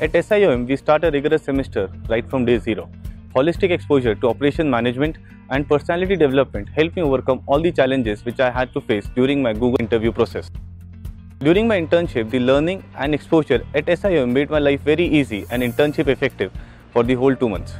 At SIOM, we start a rigorous semester right from day zero. Holistic exposure to operation management and personality development helped me overcome all the challenges which I had to face during my Google interview process. During my internship, the learning and exposure at SIOM made my life very easy and internship effective for the whole two months.